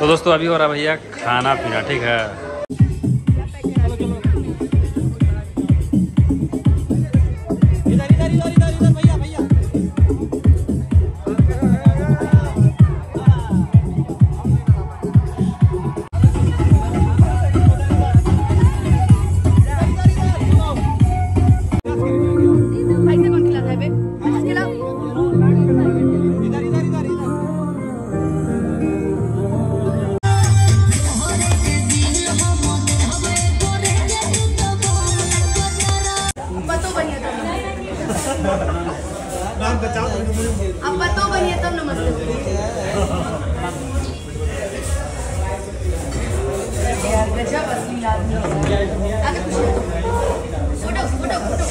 दोस्तों अभी हो रहा भैया खाना पीना ठीक है? नाम बचाओ अब बतो बनिए तब नमस्ते। यार गजब असली आदमी आगे पूछिए photo photo photo.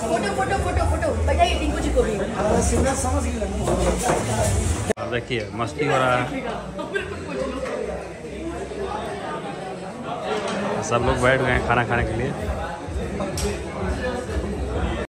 Photo photo photo photo. बताइए टिंकू जी को भी। देखिए मस्ती हो रहा है। सब लोग बैठ गए हैं खाना खाने के लिए।